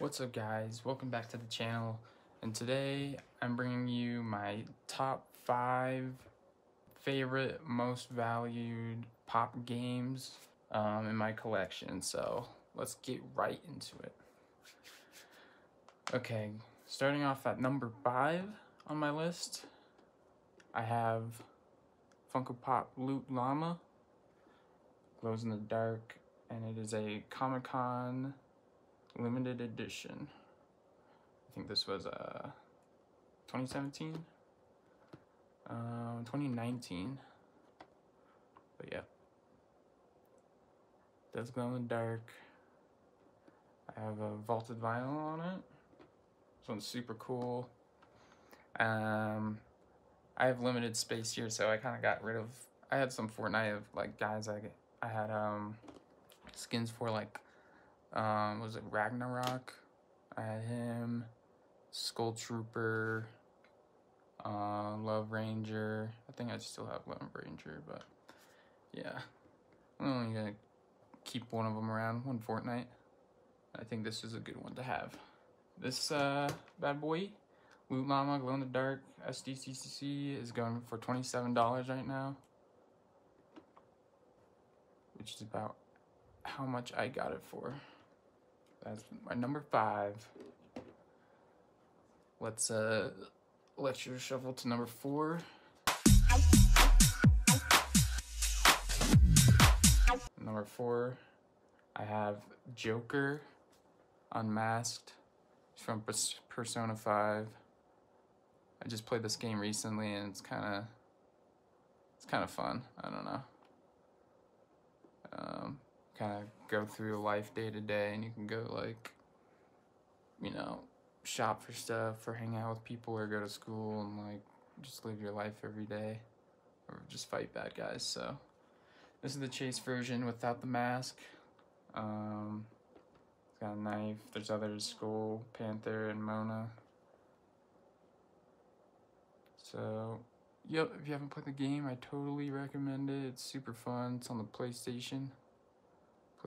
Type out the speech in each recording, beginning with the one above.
What's up guys, welcome back to the channel. And today I'm bringing you my top 5 favorite most valued pop games um, in my collection. So let's get right into it. Okay, starting off at number 5 on my list I have Funko Pop Loot Llama. Glows in the dark and it is a Comic Con limited edition. I think this was uh 2017, um, 2019. But yeah, does glow in the dark. I have a vaulted vinyl on it. This one's super cool. Um, I have limited space here, so I kind of got rid of. I had some Fortnite of like guys I I had um skins for like um, was it Ragnarok? I had him, Skull Trooper, uh, Love Ranger. I think I still have Love Ranger, but yeah, I'm only gonna keep one of them around one Fortnite. I think this is a good one to have. This uh, bad boy, Loot Llama Glow in the Dark SDCC is going for $27 right now, which is about how much I got it for. My number five. Let's uh let you shuffle to number four. Number four, I have Joker Unmasked from Persona 5. I just played this game recently and it's kind of it's kind of fun. I don't know. Um, kind of go through life day to day and you can go like you know shop for stuff or hang out with people or go to school and like just live your life every day or just fight bad guys. So this is the chase version without the mask. Um it's got a knife there's others skull panther and mona. So yep if you haven't played the game i totally recommend it. It's super fun. It's on the playstation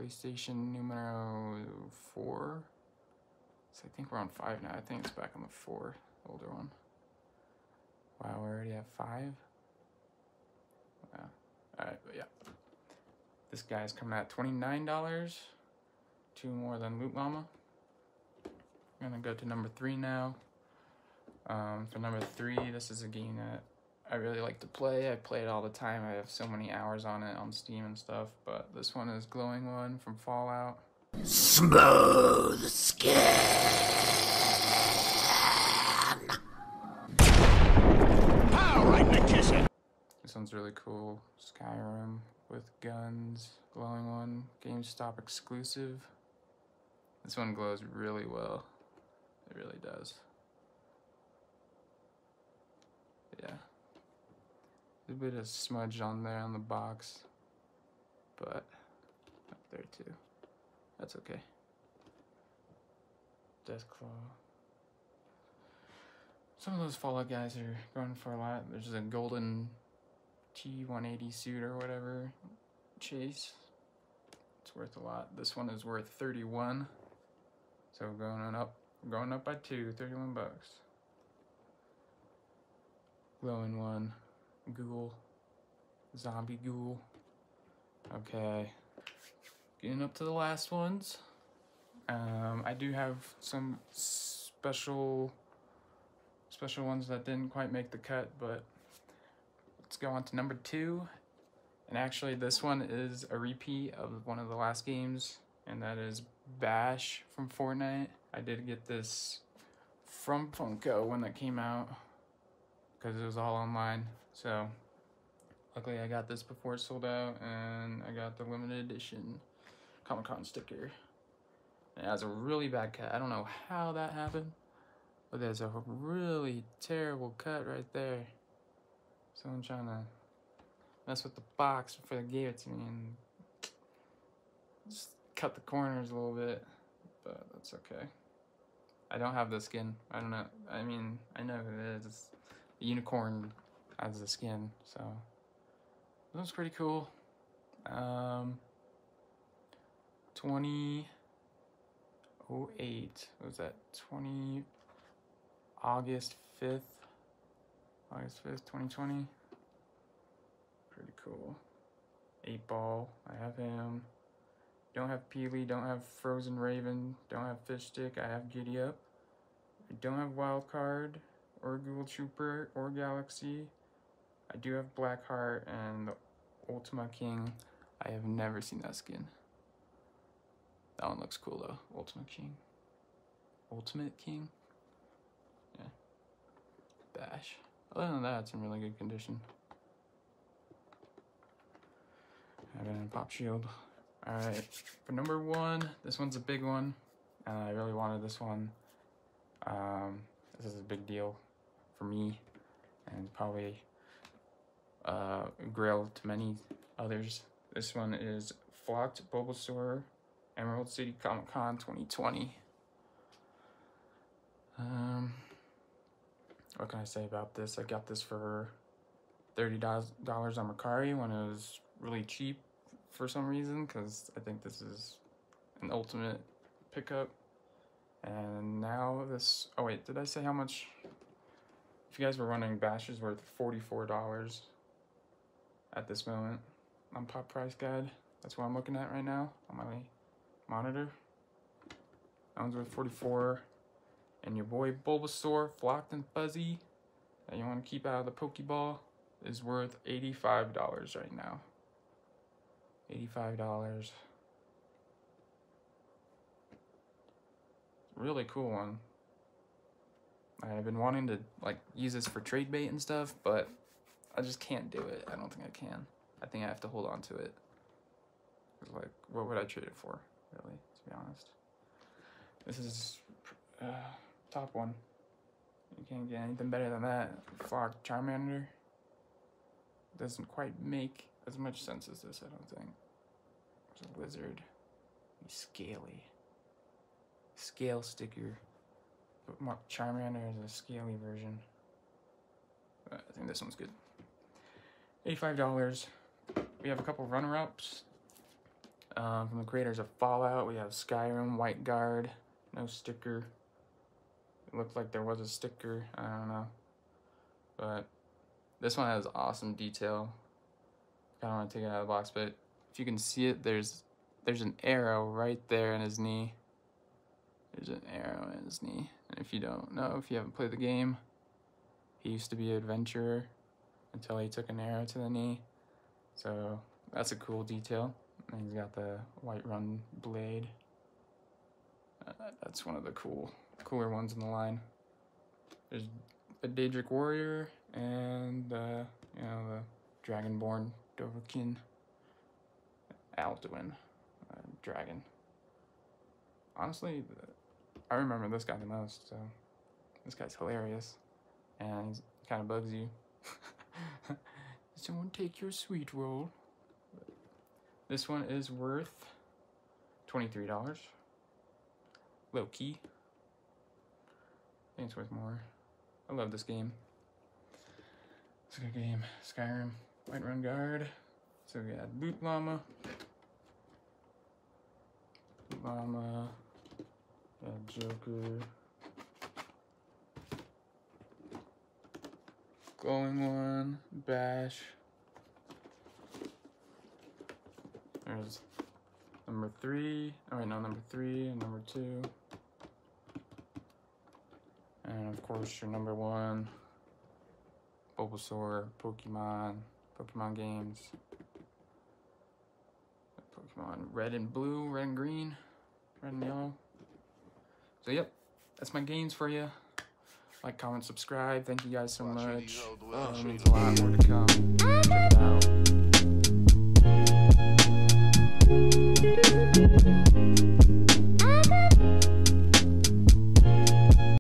PlayStation numero four. So I think we're on five now. I think it's back on the four, older one. Wow, we already have five. Wow. All right, but yeah. This guy's coming at $29. Two more than Loot Llama. I'm gonna go to number three now. Um, for number three, this is a game that I really like to play. I play it all the time. I have so many hours on it on Steam and stuff. But this one is Glowing One from Fallout. Smooth skin. Right, magician. This one's really cool. Skyrim with guns. Glowing One. GameStop exclusive. This one glows really well. It really does. Yeah a bit of smudge on there on the box, but up there too. That's okay. Deathclaw. Some of those Fallout guys are going for a lot. There's a golden T180 suit or whatever. Chase. It's worth a lot. This one is worth 31. So going on up, going up by two, 31 bucks. Glowing one. Ghoul. Zombie Ghoul. Okay. Getting up to the last ones. Um, I do have some special special ones that didn't quite make the cut, but let's go on to number two. And actually this one is a repeat of one of the last games, and that is Bash from Fortnite. I did get this from Funko when that came out because it was all online. So luckily I got this before it sold out and I got the limited edition Comic Con sticker. It has a really bad cut. I don't know how that happened, but there's a really terrible cut right there. Someone trying to mess with the box before they gave it to me and just cut the corners a little bit, but that's okay. I don't have the skin. I don't know. I mean, I know it is. It's the unicorn as the skin. So that was pretty cool. Um, 20 08. What was that? 20 August 5th. August 5th, 2020. Pretty cool. Eight ball. I have him. Don't have Peely, don't have Frozen Raven, don't have Fish Stick, I have Giddy Up. I don't have Wild Card, or Ghoul Trooper, or Galaxy. I do have Blackheart and the Ultima King. I have never seen that skin. That one looks cool though. Ultimate King. Ultimate King? Yeah. Bash. Other than that, it's in really good condition. I have it in Pop Shield. Alright, for number one, this one's a big one. And I really wanted this one. Um, this is a big deal for me. And probably uh, grail to many others. This one is Flocked Bulbasaur Emerald City Comic Con 2020. Um, what can I say about this? I got this for $30 on Mercari when it was really cheap for some reason because I think this is an ultimate pickup. And now this, oh wait, did I say how much? If you guys were running Bash is worth $44 at this moment on Pop Price Guide. That's what I'm looking at right now on my monitor. That one's worth 44 And your boy Bulbasaur, Flocked and Fuzzy, that you want to keep out of the Pokeball, is worth $85 right now. $85. Really cool one. I've been wanting to like use this for trade bait and stuff, but I just can't do it. I don't think I can. I think I have to hold on to it. Like, what would I trade it for, really, to be honest? This is uh, top one. You can't get anything better than that. Flock Charmander doesn't quite make as much sense as this, I don't think. There's a lizard. He's scaly. Scale sticker. But Charmander is a scaly version. I think this one's good. $85. We have a couple runner-ups. Um, from the creators of Fallout, we have Skyrim, White Guard, no sticker. It looked like there was a sticker, I don't know. But this one has awesome detail. I don't want to take it out of the box, but if you can see it, there's there's an arrow right there in his knee. There's an arrow in his knee. And if you don't know, if you haven't played the game, he used to be an adventurer until he took an arrow to the knee. So that's a cool detail. And he's got the Whiterun blade. Uh, that's one of the cool, cooler ones in the line. There's a Daedric Warrior and, uh, you know, the Dragonborn Dovahkiin. Alduin, uh, dragon. Honestly, I remember this guy the most, so this guy's hilarious. And he kind of bugs you. Someone take your sweet roll. This one is worth $23. Low key. I think it's worth more. I love this game. It's a good game. Skyrim, Whiterun Guard. So we got Loot Llama. Llama. Got Joker. Glowing one. Bash. There's number three. Oh wait, no, number three and number two. And of course your number one. Bulbasaur, Pokemon, Pokemon games. Pokemon red and blue, red and green, red and yellow. So yep, that's my games for you. Like, comment, subscribe. Thank you guys so much. Uh, it a lot more to come. Check it out. Bye.